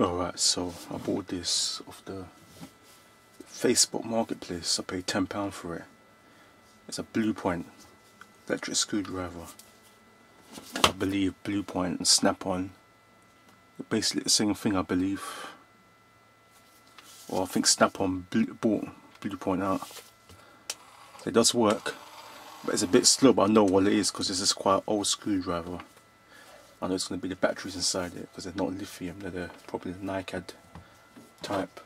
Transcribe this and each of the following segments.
Alright, so I bought this off the Facebook marketplace. I paid £10 for it. It's a Bluepoint electric screwdriver. I believe Bluepoint and Snap-on. Basically the same thing I believe. Or I think Snap-on bought Bluepoint out. It does work. But it's a bit slow but I know what it is because this is quite an old screwdriver. I know it's going to be the batteries inside it because they're not lithium, they're the, probably the NiCad type.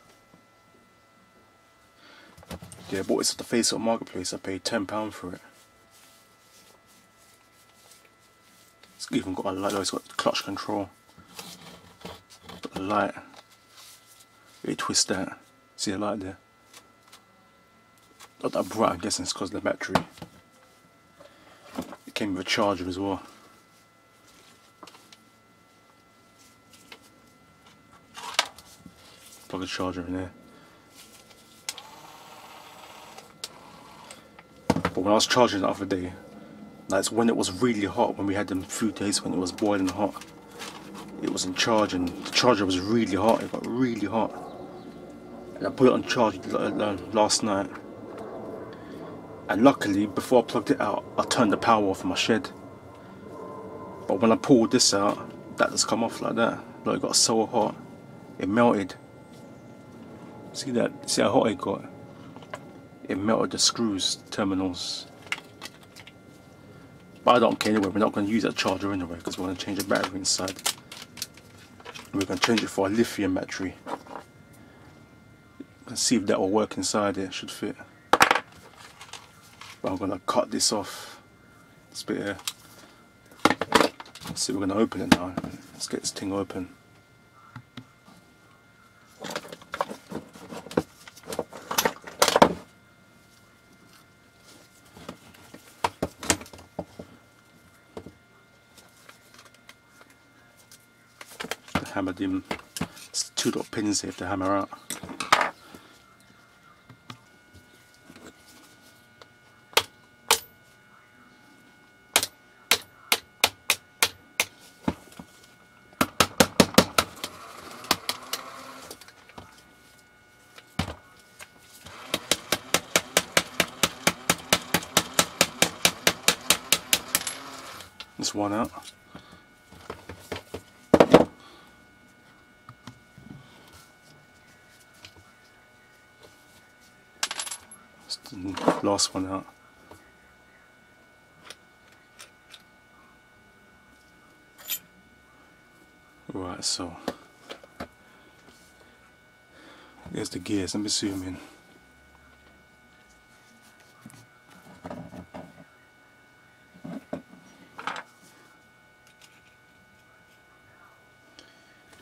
Yeah, I bought this at the Facebook Marketplace, I paid £10 for it. It's even got a light, though, it's got clutch control. Got the light. It twists that. See the light there? Not that bright, I'm guessing it's because of the battery. It came with a charger as well. A charger in there. But when I was charging the other day, that's when it was really hot, when we had them few days when it was boiling hot. It was in charge and the charger was really hot, it got really hot. And I put it on charge uh, uh, last night. And luckily, before I plugged it out, I turned the power off in my shed. But when I pulled this out, that just come off like that. Like it got so hot, it melted. See that? See how hot it got? It melted the screws, terminals. But I don't care anyway, we're not going to use that charger anyway because we're going to change the battery inside. We're going to change it for a lithium battery. Let's see if that will work inside it, should fit. But I'm going to cut this off. This bit here. Let's see, we're going to open it now. Let's get this thing open. Hammered. It's two dot pins have to hammer out. This one out. Last one out. Right, so there's the gears. Let me zoom in.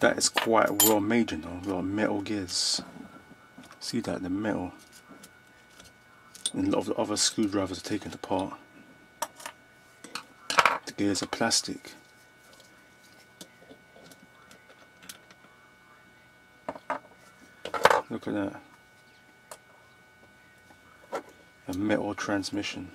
That is quite well made, you know. Got metal gears. See that the metal a of the other screwdrivers are taken apart. The gears are plastic. Look at that. A metal transmission.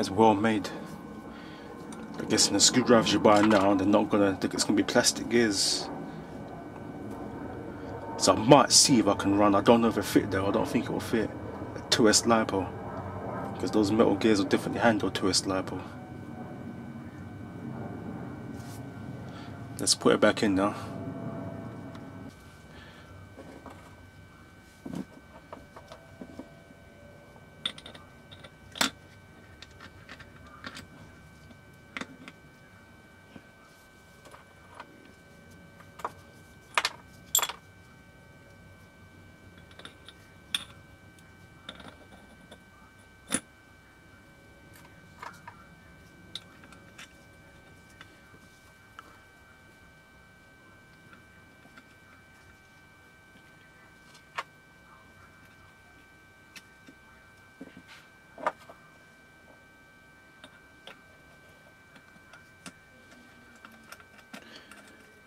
Is well made. I guess in the screwdrivers you buy now, they're not gonna it's gonna be plastic gears. So I might see if I can run. I don't know if it fit though. I don't think it will fit. A 2S LiPo, because those metal gears will definitely handle 2S LiPo. Let's put it back in now.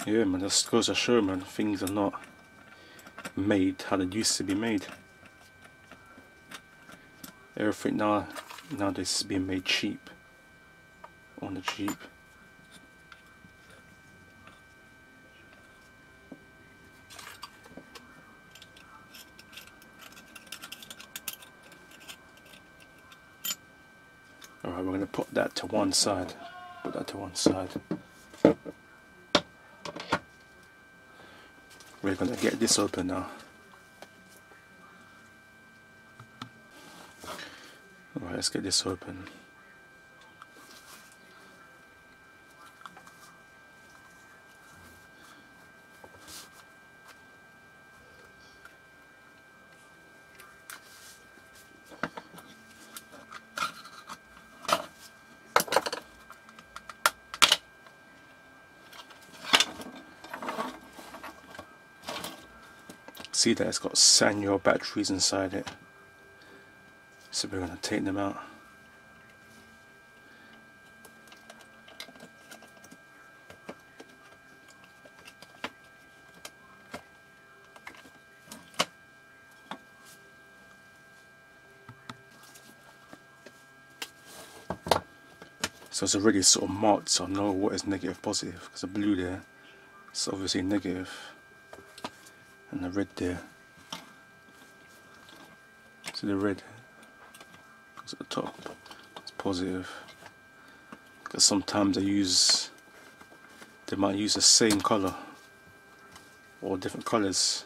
Yeah, man, this goes to show, man, things are not made how they used to be made. Everything now nowadays is being made cheap. On the cheap. Alright, we're going to put that to one side. Put that to one side. We're to get this open now. Let's get this open. See that it's got Sanyo batteries inside it. So we're going to take them out. So it's already sort of marked so I know what is negative positive because the blue there is obviously negative and the red there. See the red it's at the top. It's positive. Because sometimes they use they might use the same colour or different colours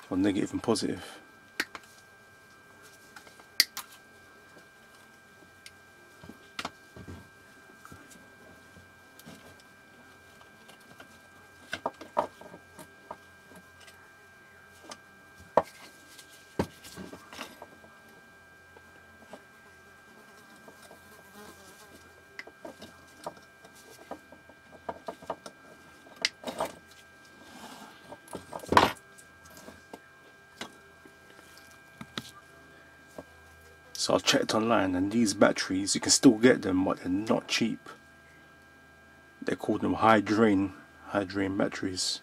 for negative and positive. So I checked online and these batteries, you can still get them but they're not cheap. They call them high drain, high drain batteries.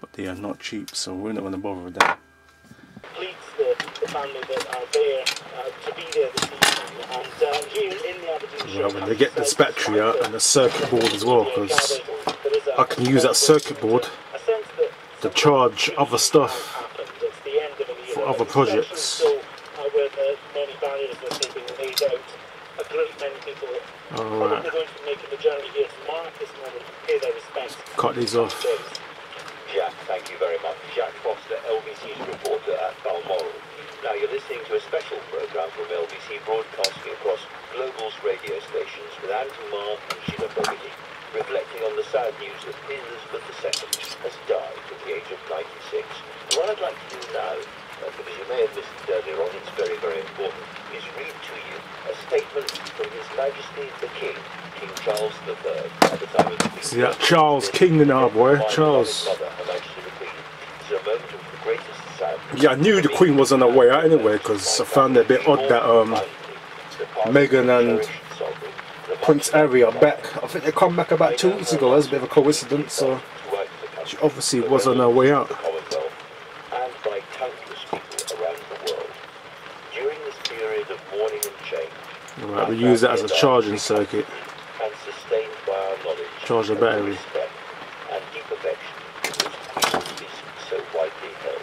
But they are not cheap so we're not going to bother with that. Completes the, the family that are there uh, to be there this evening and uh, here in the Aberdeen Well, when they get this battery out and the circuit board as well because I can use that circuit board to charge other stuff other projects. Alright. Cut these off. Jack, thank you very much. Jack Foster, LBC's reporter at Balmoral. Now you're listening to a special programme from LBC broadcasting across Global's radio stations with Andrew Marr and Sheila Fogarty, reflecting on the sad news that Elizabeth II has died at the age of 96. And what I'd like to do now uh, because you may have missed earlier on, it's very, very important, is read to you a statement from His Majesty the King, King Charles III, at the time of the See that Charles King now, boy, Charles. Yeah, I knew the Queen was on her way out anyway, because I found it a bit odd that um, Meghan and Prince Harry are back. I think they come back about two weeks ago. That's a bit of a coincidence. So she obviously was on her way out. Right, we use that as a charging circuit. And sustained by our knowledge. Charge the battery. And deep affection, is so widely held.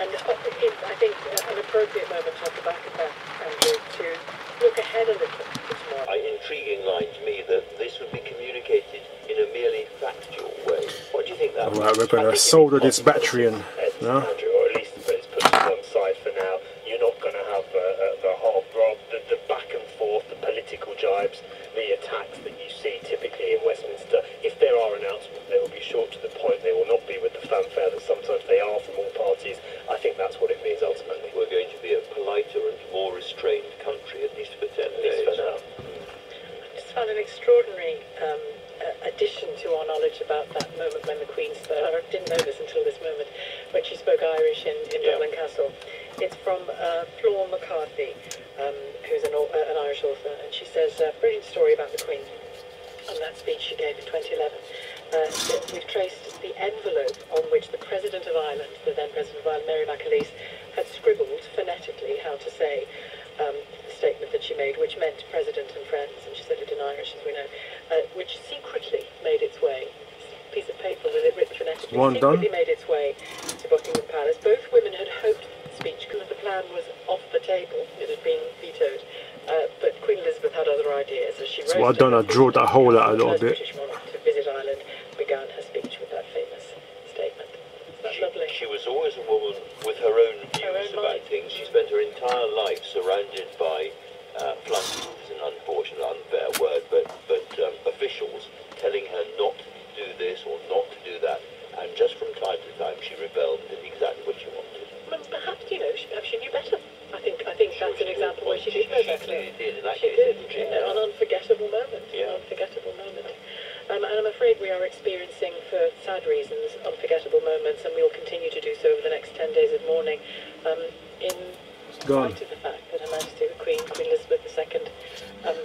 And I think uh, an appropriate moment off the back of that, Andrew, to look ahead a little this morning. An intriguing line to me that this would be communicated in a merely factual way. What do you think that Alright, we're going to solder this battery in. No? Then President of Ireland, Mary McAleese, had scribbled phonetically how to say um, the statement that she made, which meant President and Friends, and she said it in Irish, as we know, uh, which secretly made its way, a piece of paper with it written phonetically, One done. secretly made its way to Buckingham Palace. Both women had hoped the speech, because the plan was off the table, it had been vetoed, uh, but Queen Elizabeth had other ideas, as she So wrote what I've done, I drew that hole out a little bit. British monarch to visit Ireland began her speech with that famous statement. That's She, lovely. she was always a woman with her own views Her own about mind. things. She spent her entire life surrounded by uh, is an unfortunate, unfair word, but, but um, officials telling her not to do this or not to do that. And just from time to time, she rebelled and did exactly what she wanted. Well, perhaps you know, she, perhaps she knew better. I think I think that's an example where she did know She better. clearly did, in that She case, did, didn't she? yeah, an unforgettable moment. Yeah. An unforgettable moment. Um, and I'm afraid we are experiencing, for sad reasons, unforgettable moments, and we will continue to do so over the next 10 days of mourning. Um, in Gone. spite of the fact that Her Majesty the Queen, Queen Elizabeth II, um,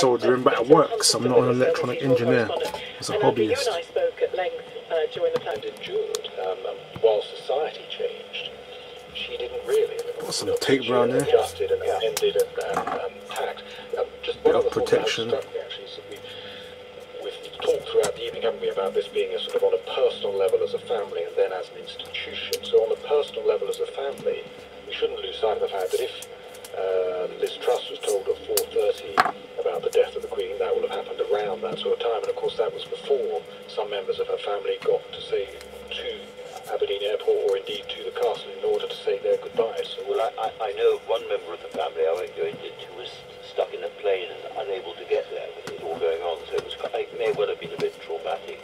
The but best died soldier in of better mental works. I'm not an electronic engineer. correspondent. As a And Andy, you hobbyist. and I spoke at length uh, during the plan. endured, um, while society changed, she didn't really. Got some tape around there. Adjusted and amended and, and, and. Um, just Bit one of other thought that protection. struck me actually is that we, we've talked throughout the evening, haven't we, about this being a sort of on a personal level as a family and then as an institution. So on a personal level as a family, we shouldn't lose sight of the fact that if uh, Liz Truss was told at 4.30 about the death of the Queen, that will have happened around that sort of time. And of course that was before some members of her family got to say to Aberdeen Airport or indeed to the castle in order to say their goodbyes. Well, I, I, I know one member of the family, I won't go into it, who was stuck in a plane and unable to get there with it all going on, so it, was, quite- it may well have been a bit traumatic.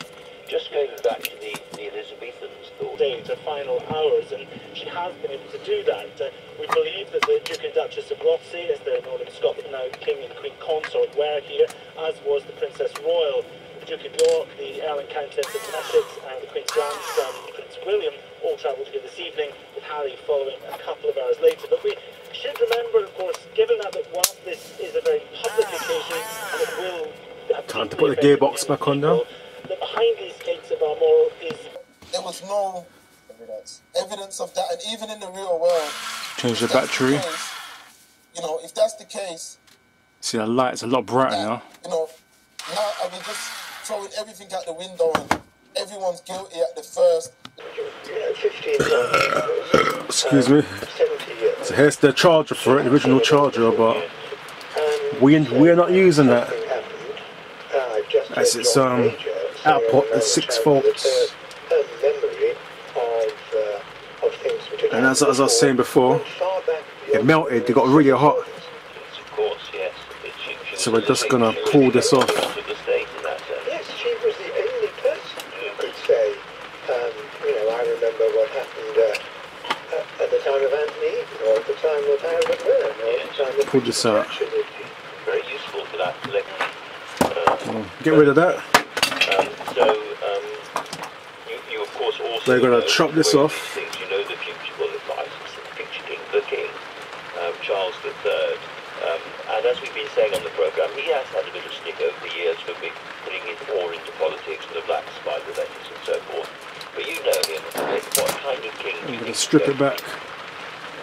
Just going back to the, the Elizabethans thought, days, her final hours, and she has been able to do that. Uh, we believe that the Duke and Duchess of Rothesay, as they're known in Scotland now, King and Queen Consort, were here, as was the Princess Royal. The Duke of York, the Earl and Countess of Wessex, and the Queen's grandson, Prince William, all travelled here this evening, with Harry following a couple of hours later. But we should remember, of course, given that, that whilst this is a very public occasion, and it will have Time to deeply put the affected gearbox back on now. people, That behind these gates of Balmoral is There was no evidence, evidence of that, and even in the real world, Change the battery. case, you know, if that's the case, See, the light's a lot brighter now. you know, now I mean, just throwing everything out the window and everyone's guilty at the first. you know, 15 years, Excuse me. 70 years. So here's the charger for it, the original charger, but we we're not using that. Nothing happened. Uh, I've just As it's, um, output at uh, six um, volts. that Her, her memory of, of things which had And as- as I was saying before, went far back it melted, it got really hot. of course, yes. It, she, she So we're just gonna pull this off. influence of the state in that sense. Yes, she was the only person who could say, um, you know, I remember what happened uh, at, at the time of Anthony Eden, or at the time of Harry Macmillan, or at the time of Pull this out. Churchill. Very useful for that collection. Uh, Get rid of that. Um, so, um, you, you of course also. They're gonna chop this off. Things, you know the future, well, the future king, the king, um, Charles III. Um, and as we've been saying on the programme, he has had a bit of stick over the years for be, putting it more into politics and the black spider letters and so forth. But you know him. What kind of king I'm gonna strip it back.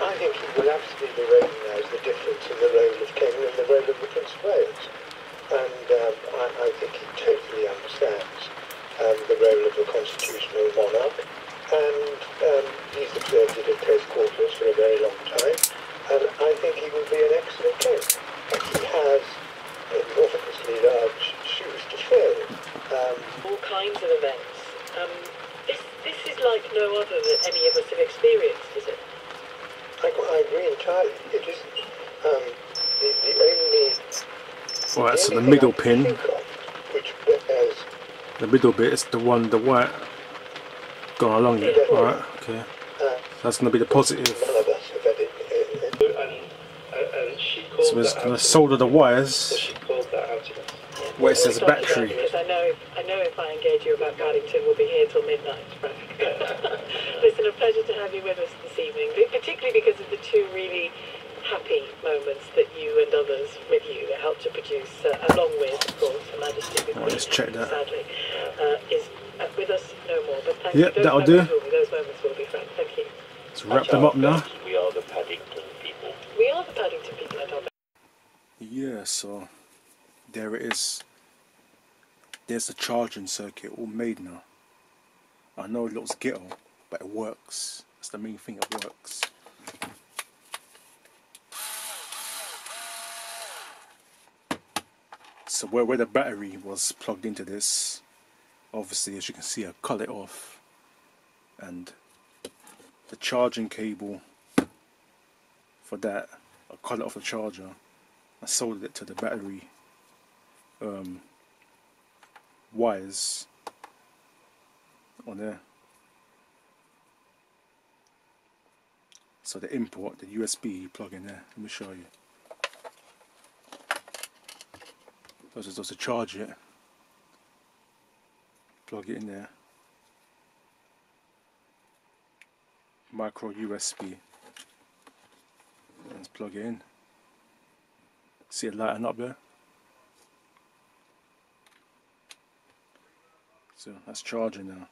I think he will absolutely recognise the difference in the role of king and the role of the Prince of Wales. And um, I, I think he totally understands um, the role of a constitutional monarch. And um, he's observed it at close quarters for a very long time. And I think he will be an excellent. But he has enormously large shoes to fill. Um, all kinds of events. Um, this this is like no other that any of us have experienced, is it? I, I agree entirely. It is um, the, the only Right, so the middle pin, the middle bit is the one, the white, gone along it. Right, okay. uh, That's gonna be the positive. So we're gonna solder the wires to where it says battery. I know, I know if I engage you about Paddington, we'll be here till midnight. Listen, a pleasure to have you with us this evening, particularly because of the two really happy moments that you and others with you to produce, uh, along with, of course, Her Majesty the Queen. Let's check that. sadly, uh, is uh, with us no more. But thank Yep, you. Don't that'll do. to. Those moments will be frank. Thank you. Let's wrap them up now. We are the Paddington people. We are the Paddington people at our Yeah, so there it is. There's the charging circuit all made now. I know it looks ghetto, but it works. That's the main thing, it works. So where, where the battery was plugged into this, obviously as you can see I cut it off and the charging cable for that, I cut it off the charger I soldered it to the battery um, wires on there. So the import, the USB plug in there. Let me show you. Are those to charge it. Plug it in there. Micro USB. Let's plug it in. See it lighting up there? So that's charging now.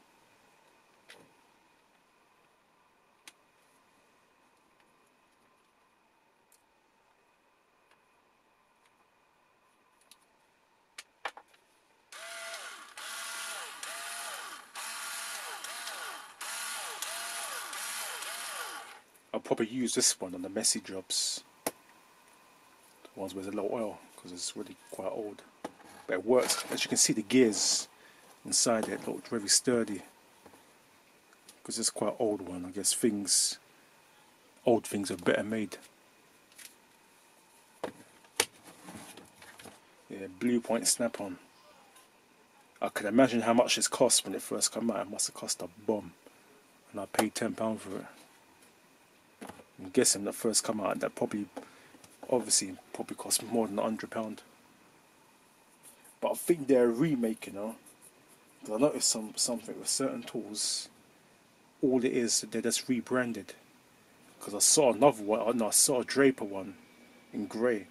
I'll probably use this one on the messy jobs. The ones with a lot of oil because it's really quite old. But it works. As you can see the gears inside it look very sturdy. Because it's quite old one I guess things old things are better made. Yeah blue point snap on I can imagine how much this cost when it first came out. It must have cost a bomb. And I paid £10 for it I'm guessing that first come out that probably obviously probably cost more than a hundred pound. But I think they're remaking now. 'Cause I noticed some something with certain tools. All it is they're just rebranded. Because I saw another one. No, I saw a Draper one in grey.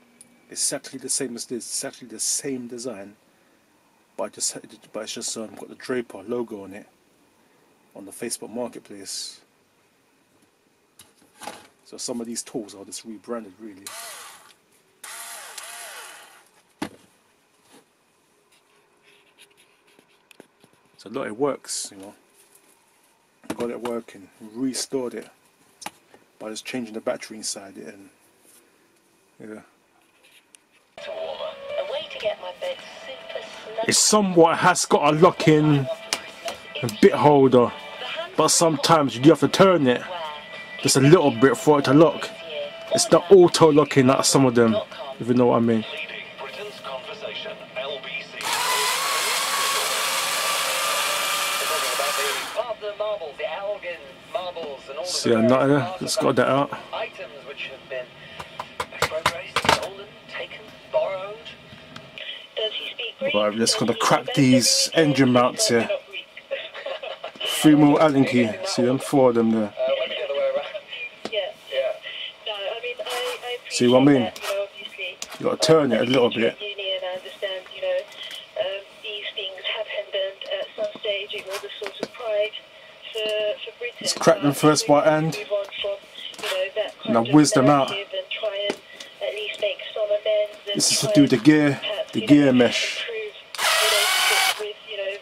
Exactly the same as this. Exactly the same design. But I just but it's just um, got the Draper logo on it on the Facebook Marketplace. So some of these tools are just rebranded really. So look, it works, you know. Got it working, restored it by just changing the battery inside it and yeah. A way to get my bed super snug. It somewhat has got a lock in a bit holder, but sometimes you do have to turn it just a little bit for it to lock. It's not auto locking like some of them, if you know what I mean. Leading Britain's conversation, LBC. We're talking about the marbles, the Elgin marbles, and all See, I'm not various there. Let's got that out. items which have been stolen, taken, borrowed. Does he speak Greek? Right, I'm just gonna crack these engine mounts here. Not Greek. Three more Allen key. See them? Four of them there. Uh, maybe the other way around. Yeah. Yeah. No, I mean, I, I appreciate See what I mean? you know, obviously. You gotta turn it a little bit. Union, I understand, you know, um, these things have happened at some stage. It was a source of pride for, for Britain. Let's crack them first we by need to hand. Move on from, you know, that kind Now of whiz them out. narrative And try and at least make some amends. And This is to do the gear, the gear mesh. with, you know,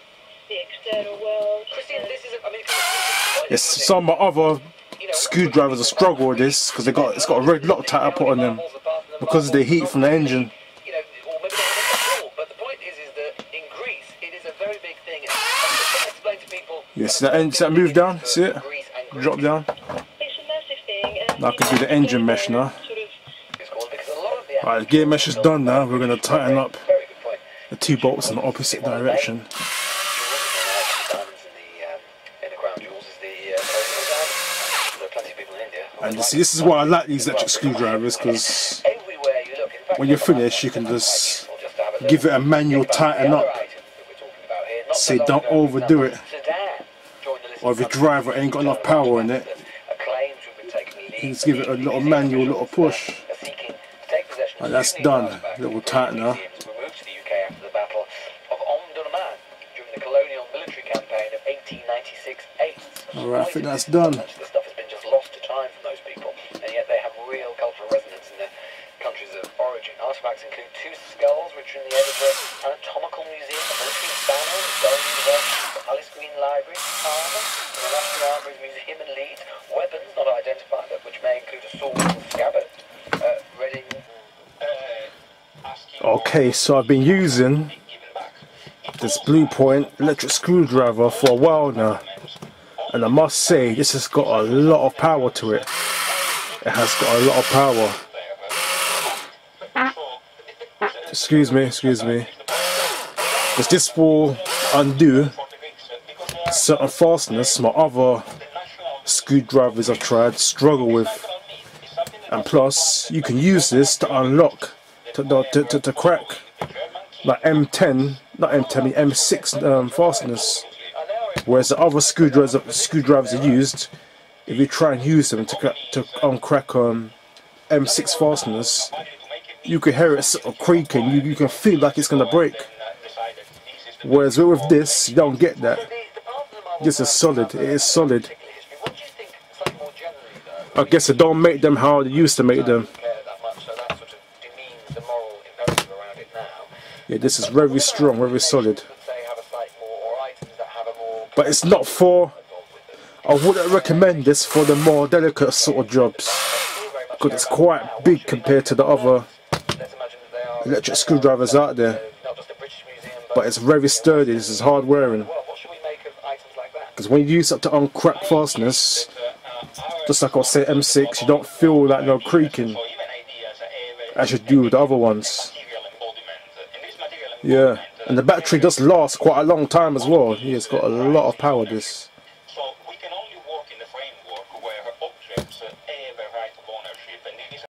the external world. Christine, this is, a- I mean, it's Yes, some of other you know, screwdrivers will struggle with this because they got it's got a red Loctite I put on them because of the heat from the engine. is that to to end, that move down. See it? Drop down. Now I can do the engine mesh now. Sort of It's called because a lot of the gear mesh is done now. We're gonna tighten up the two bolts in the opposite direction. And see, this is why I like these electric screwdrivers because when you're finished, you can just give it a manual tighten up. See, don't overdo it. Or if your driver ain't got enough power in it, you can just give it a little manual, little push. And that's done. Little tightener. Alright, I think that's done. The Anatomical Museum, the military banner, Durham University, the Alice Green Library, armour, the National Armouries Museum in Leeds, weapons not identified, but which may include a sword and scabbard, uh, Reading Okay, so I've been using this Blue Point electric screwdriver for a while now. And I must say, this has got a lot of power to it. It has got a lot of power. Excuse me, excuse me. Because this will undo certain fasteners my other screwdrivers I've tried struggle with. And plus, you can use this to unlock, to, to, to, to crack like M10, not M10, M6 um, fasteners. Whereas the other screwdrivers, screwdrivers are used, if you try and use them to, to uncrack um, M6 fasteners, you can hear it sort of creaking, you, you can feel like it's going to break. Whereas with this, you don't get that. This is solid, it is solid. I guess it don't make them how they used to make them. Yeah, this is very strong, very solid. But it's not for. I wouldn't recommend this for the more delicate sort of jobs. Because it's quite big compared to the other Let's imagine that they are electric screwdrivers out there. but, it's very sturdy, this is hard wearing. Because when you use it to uncrack fasteners, just like I say M6, you don't feel like no creaking as you do with the other ones. Yeah, and the battery does last quite a long time as well. Yeah, it's got a lot of power this.